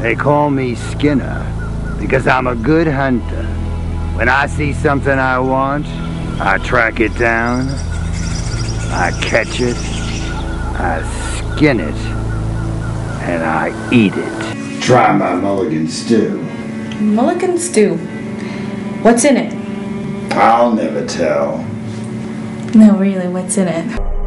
They call me Skinner because I'm a good hunter. When I see something I want, I track it down, I catch it, I skin it, and I eat it. Try my mulligan stew. Mulligan stew. What's in it? I'll never tell. No, really, what's in it?